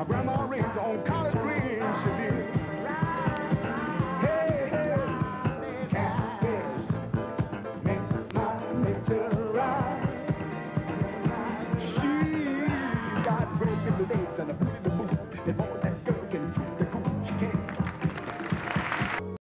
My grandma raised on collard greens, she did. Hey, hey, makes my nature. She got dates, and a